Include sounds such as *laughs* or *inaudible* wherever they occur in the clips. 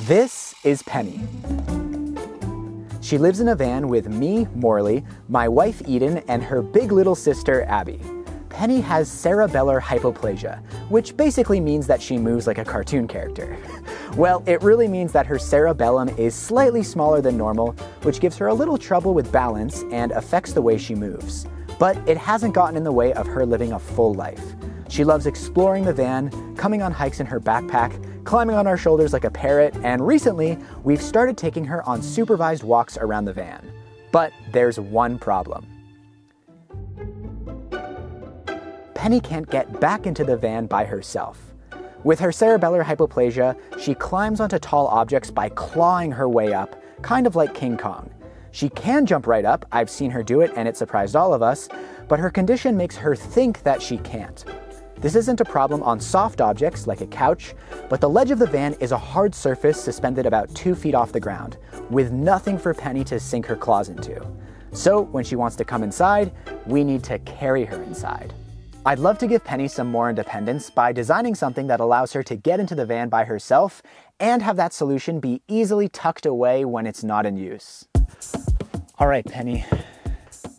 This is Penny. She lives in a van with me, Morley, my wife Eden, and her big little sister Abby. Penny has cerebellar hypoplasia, which basically means that she moves like a cartoon character. *laughs* Well, it really means that her cerebellum is slightly smaller than normal, which gives her a little trouble with balance and affects the way she moves. But it hasn't gotten in the way of her living a full life. She loves exploring the van, coming on hikes in her backpack, climbing on our shoulders like a parrot, and recently we've started taking her on supervised walks around the van. But there's one problem. Penny can't get back into the van by herself. With her cerebellar hypoplasia, she climbs onto tall objects by clawing her way up, kind of like King Kong. She can jump right up, I've seen her do it and it surprised all of us, but her condition makes her think that she can't. This isn't a problem on soft objects like a couch, but the ledge of the van is a hard surface suspended about two feet off the ground, with nothing for Penny to sink her claws into. So when she wants to come inside, we need to carry her inside. I'd love to give Penny some more independence by designing something that allows her to get into the van by herself and have that solution be easily tucked away when it's not in use. All right, Penny,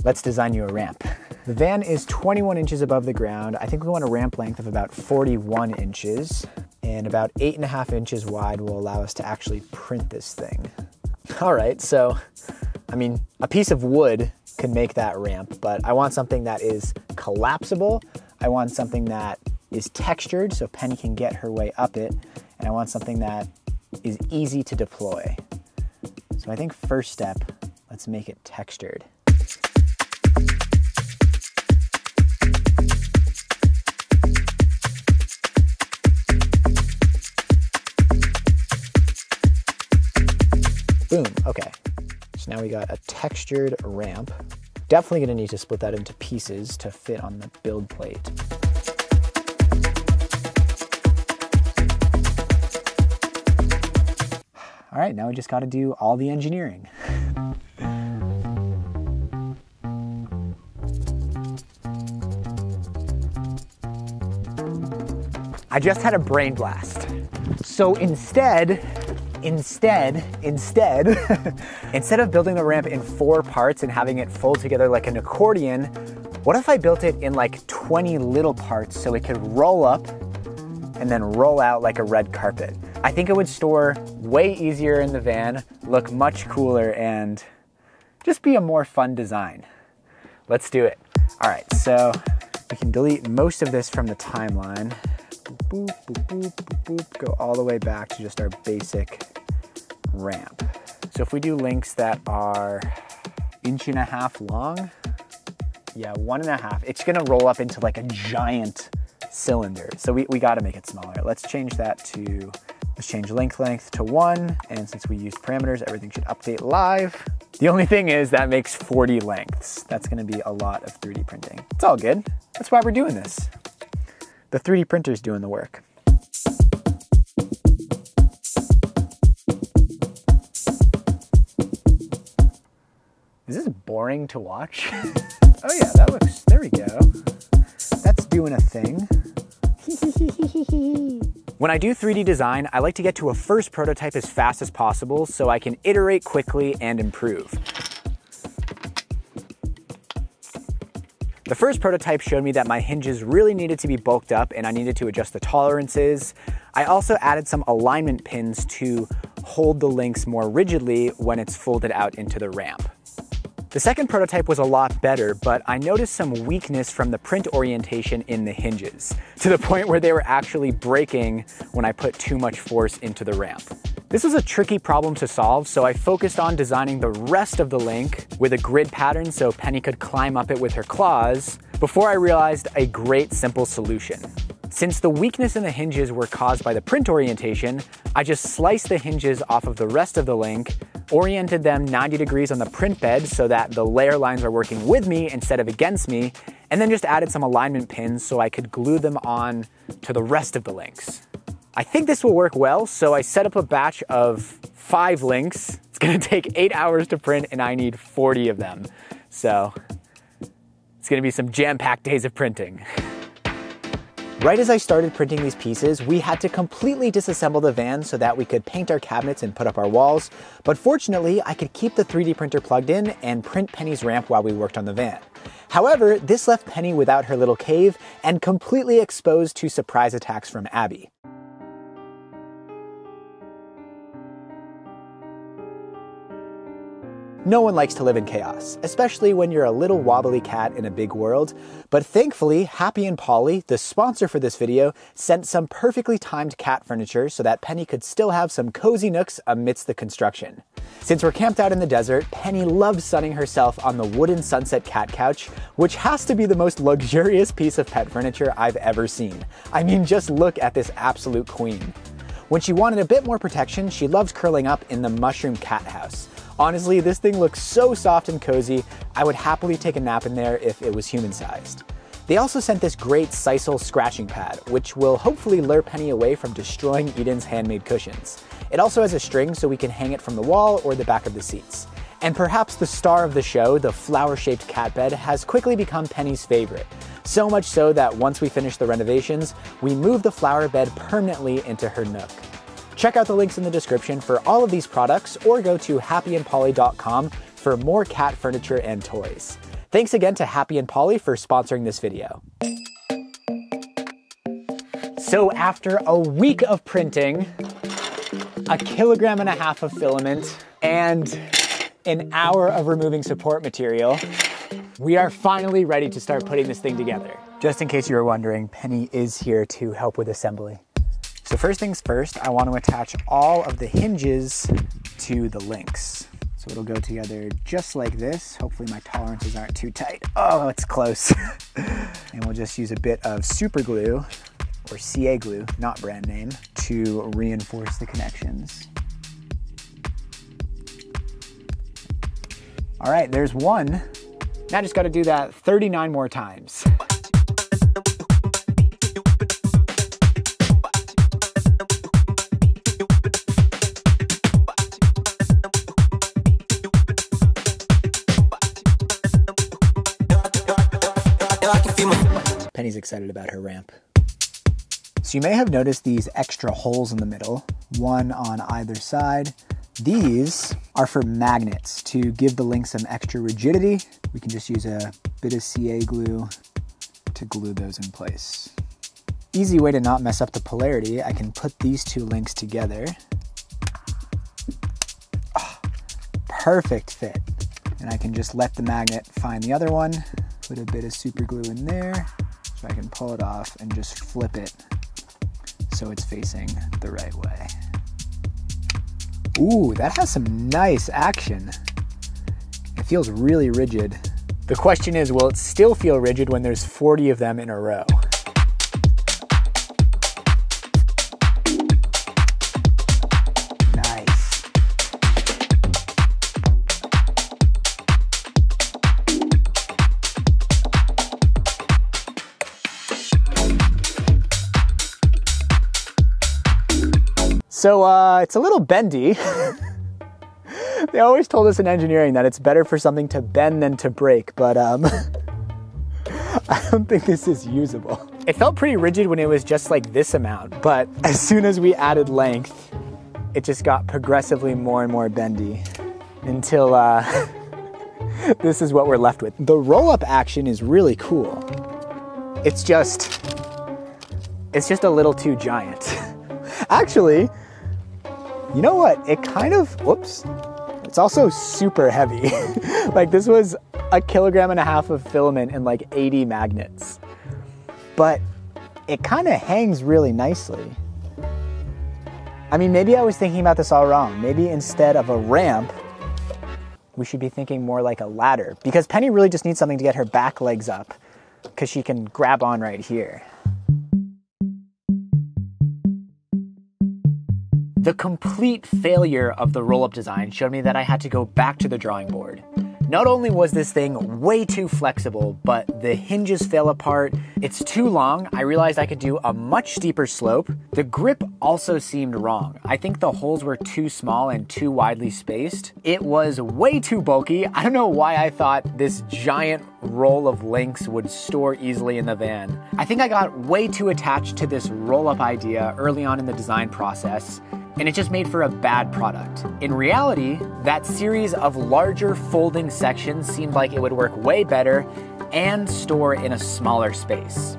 let's design you a ramp. The van is 21 inches above the ground. I think we want a ramp length of about 41 inches and about eight and a half inches wide will allow us to actually print this thing. All right, so, I mean, a piece of wood can make that ramp, but I want something that is collapsible. I want something that is textured so Penny can get her way up it, and I want something that is easy to deploy. So I think first step, let's make it textured. Boom, okay. So now we got a textured ramp. Definitely gonna need to split that into pieces to fit on the build plate. All right, now we just gotta do all the engineering. I just had a brain blast. So instead, Instead, instead, *laughs* instead of building the ramp in four parts and having it fold together like an accordion, what if I built it in like 20 little parts so it could roll up and then roll out like a red carpet? I think it would store way easier in the van, look much cooler, and just be a more fun design. Let's do it. All right, so we can delete most of this from the timeline. Boop, boop, boop, go all the way back to just our basic ramp. So if we do links that are inch and a half long, yeah, one and a half, it's gonna roll up into like a giant cylinder. So we, we gotta make it smaller. Let's change that to, let's change length length to one. And since we used parameters, everything should update live. The only thing is that makes 40 lengths. That's gonna be a lot of 3D printing. It's all good. That's why we're doing this. The 3D printer's doing the work. Boring to watch? *laughs* oh yeah, that looks, there we go. That's doing a thing. *laughs* when I do 3D design, I like to get to a first prototype as fast as possible so I can iterate quickly and improve. The first prototype showed me that my hinges really needed to be bulked up and I needed to adjust the tolerances. I also added some alignment pins to hold the links more rigidly when it's folded out into the ramp. The second prototype was a lot better, but I noticed some weakness from the print orientation in the hinges, to the point where they were actually breaking when I put too much force into the ramp. This was a tricky problem to solve, so I focused on designing the rest of the link with a grid pattern so Penny could climb up it with her claws, before I realized a great simple solution. Since the weakness in the hinges were caused by the print orientation, I just sliced the hinges off of the rest of the link, oriented them 90 degrees on the print bed so that the layer lines are working with me instead of against me, and then just added some alignment pins so I could glue them on to the rest of the links. I think this will work well, so I set up a batch of five links. It's gonna *laughs* take eight hours to print and I need 40 of them. So it's gonna be some jam-packed days of printing. *laughs* Right as I started printing these pieces, we had to completely disassemble the van so that we could paint our cabinets and put up our walls, but fortunately I could keep the 3D printer plugged in and print Penny's ramp while we worked on the van. However, this left Penny without her little cave and completely exposed to surprise attacks from Abby. No one likes to live in chaos, especially when you're a little wobbly cat in a big world. But thankfully, Happy and Polly, the sponsor for this video, sent some perfectly timed cat furniture so that Penny could still have some cozy nooks amidst the construction. Since we're camped out in the desert, Penny loves sunning herself on the wooden sunset cat couch, which has to be the most luxurious piece of pet furniture I've ever seen. I mean, just look at this absolute queen. When she wanted a bit more protection, she loves curling up in the mushroom cat house. Honestly, this thing looks so soft and cozy, I would happily take a nap in there if it was human sized. They also sent this great Sisal scratching pad, which will hopefully lure Penny away from destroying Eden's handmade cushions. It also has a string so we can hang it from the wall or the back of the seats. And perhaps the star of the show, the flower-shaped cat bed, has quickly become Penny's favorite. So much so that once we finish the renovations, we move the flower bed permanently into her nook. Check out the links in the description for all of these products or go to happyandpolly.com for more cat furniture and toys. Thanks again to Happy and Polly for sponsoring this video. So after a week of printing, a kilogram and a half of filament, and an hour of removing support material, we are finally ready to start putting this thing together. Just in case you were wondering, Penny is here to help with assembly. So first things first, I want to attach all of the hinges to the links. So it'll go together just like this. Hopefully my tolerances aren't too tight. Oh, it's close. *laughs* and we'll just use a bit of super glue or CA glue, not brand name, to reinforce the connections. All right, there's one. Now I just gotta do that 39 more times. *laughs* Penny's excited about her ramp. So you may have noticed these extra holes in the middle, one on either side. These are for magnets to give the link some extra rigidity. We can just use a bit of CA glue to glue those in place. Easy way to not mess up the polarity, I can put these two links together. Oh, perfect fit. And I can just let the magnet find the other one, put a bit of super glue in there I can pull it off and just flip it so it's facing the right way. Ooh, that has some nice action. It feels really rigid. The question is, will it still feel rigid when there's 40 of them in a row? So uh, it's a little bendy. *laughs* they always told us in engineering that it's better for something to bend than to break, but um, *laughs* I don't think this is usable. It felt pretty rigid when it was just like this amount, but *laughs* as soon as we added length, it just got progressively more and more bendy until uh, this is what we're left with. The roll-up action is really cool. It's just, it's just a little too giant. Actually, you know what? It kind of, whoops, it's also super heavy. *laughs* like this was a kilogram and a half of filament and like 80 magnets. But it kind of hangs really nicely. I mean, maybe I was thinking about this all wrong. Maybe instead of a ramp, we should be thinking more like a ladder because Penny really just needs something to get her back legs up because she can grab on right here. The complete failure of the roll-up design showed me that I had to go back to the drawing board. Not only was this thing way too flexible, but the hinges fell apart, it's too long, I realized I could do a much steeper slope, the grip also seemed wrong. I think the holes were too small and too widely spaced. It was way too bulky. I don't know why I thought this giant roll of links would store easily in the van. I think I got way too attached to this roll up idea early on in the design process and it just made for a bad product. In reality, that series of larger folding sections seemed like it would work way better and store in a smaller space.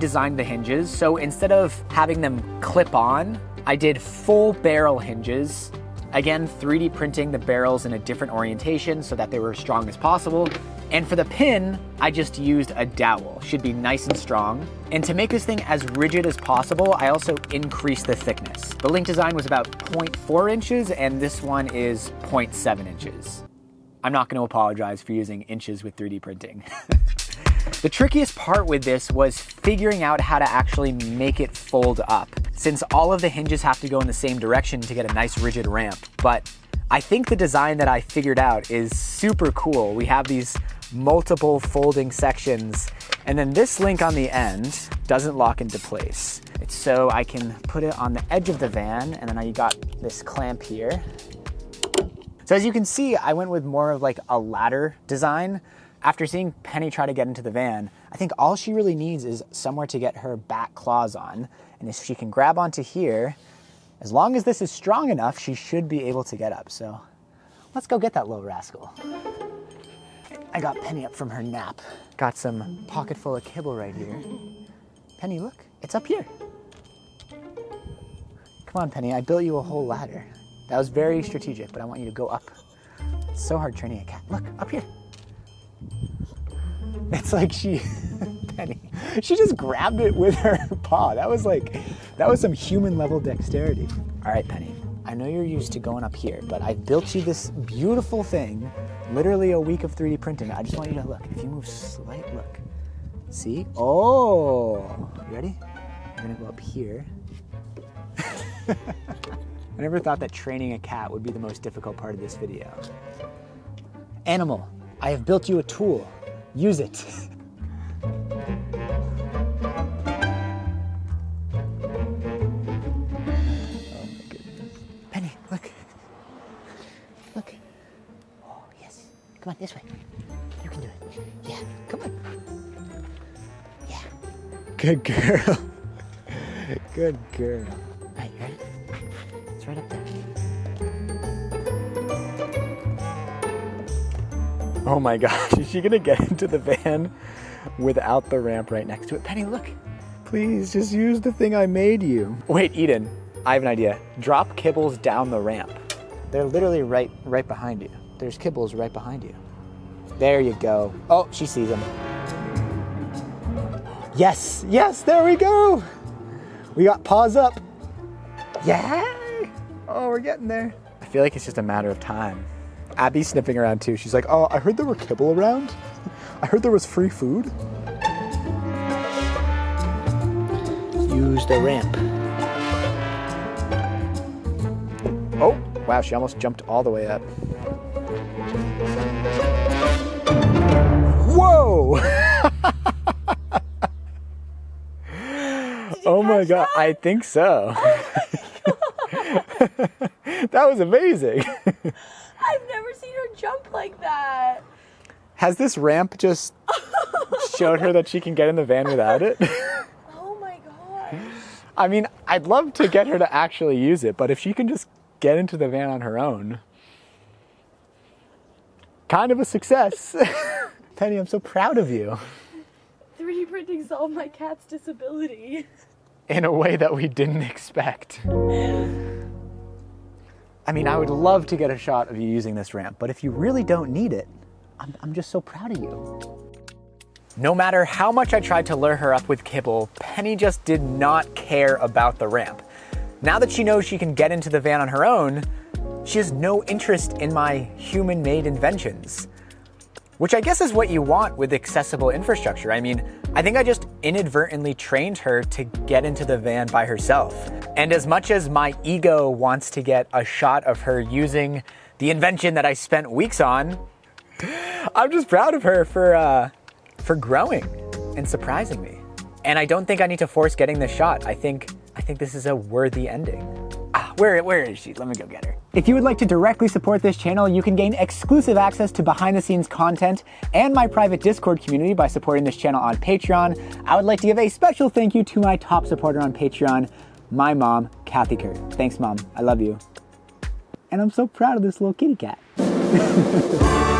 Redesigned the hinges. So instead of having them clip on, I did full barrel hinges. Again, 3D printing the barrels in a different orientation so that they were as strong as possible. And for the pin, I just used a dowel. Should be nice and strong. And to make this thing as rigid as possible, I also increased the thickness. The Link design was about 0.4 inches and this one is 0.7 inches. I'm not gonna apologize for using inches with 3D printing. *laughs* The trickiest part with this was figuring out how to actually make it fold up, since all of the hinges have to go in the same direction to get a nice rigid ramp. But I think the design that I figured out is super cool. We have these multiple folding sections, and then this link on the end doesn't lock into place. It's so I can put it on the edge of the van, and then I got this clamp here. So as you can see, I went with more of like a ladder design, after seeing Penny try to get into the van, I think all she really needs is somewhere to get her back claws on. And if she can grab onto here, as long as this is strong enough, she should be able to get up. So let's go get that little rascal. I got Penny up from her nap. Got some pocket full of kibble right here. Penny, look, it's up here. Come on, Penny, I built you a whole ladder. That was very strategic, but I want you to go up. It's so hard training a cat. Look, up here. *laughs* It's like she, *laughs* Penny, she just grabbed it with her *laughs* paw. That was like, that was some human level dexterity. All right, Penny, I know you're used to going up here, but I built you this beautiful thing, literally a week of 3D printing. I just want you to look. If you move slight, look. See? Oh, you ready? I'm gonna go up here. I never thought that training a cat would be the most difficult part of this video. Animal, I have built you a tool. Use it. oh my goodness. Penny, look. Look. Oh, yes. Come on, this way. You can do it. Yeah, come on. Yeah. Good girl. *laughs* Good girl. Oh my gosh, *laughs* is she gonna get into the van without the ramp right next to it? Penny, look. Please just use the thing I made you. Wait, Eden, I have an idea. Drop kibbles down the ramp. They're literally right right behind you. There's kibbles right behind you. There you go. Oh, she sees them. Yes, yes, there we go. We got paws up. Yeah. Oh, we're getting there. I feel like it's just a matter of time. Abby's sniffing around too. She's like, oh, I heard there were kibble around. I heard there was free food. Use the ramp. Oh, wow, she almost jumped all the way up. Whoa! oh my god, that? I think so. *laughs* that was amazing. *laughs* I've never seen her jump like that. Has this ramp just showed her that she can get in the van without it? *laughs* oh my gosh. I mean, I'd love to get her to actually use it, but if she can just get into the van on her own, kind of a success. *laughs* Penny, I'm so proud of you. 3D printing solved my cat's disability. In a way that we didn't expect. *laughs* I mean, I would love to get a shot of you using this ramp, but if you really don't need it, I'm, I'm just so proud of you. No matter how much I tried to lure her up with kibble, Penny just did not care about the ramp. Now that she knows she can get into the van on her own, she has no interest in my human made inventions. Which I guess is what you want with accessible infrastructure. I mean, I think I just inadvertently trained her to get into the van by herself. And as much as my ego wants to get a shot of her using the invention that I spent weeks on, I'm just proud of her for uh, for growing and surprising me. And I don't think I need to force getting this shot. I think I think this is a worthy ending. Where where is she? Let me go get her. If you would like to directly support this channel, you can gain exclusive access to behind the scenes content and my private Discord community by supporting this channel on Patreon. I would like to give a special thank you to my top supporter on Patreon, my mom, Kathy Kert. Thanks, mom. I love you. And I'm so proud of this little kitty cat. *laughs*